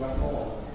one more.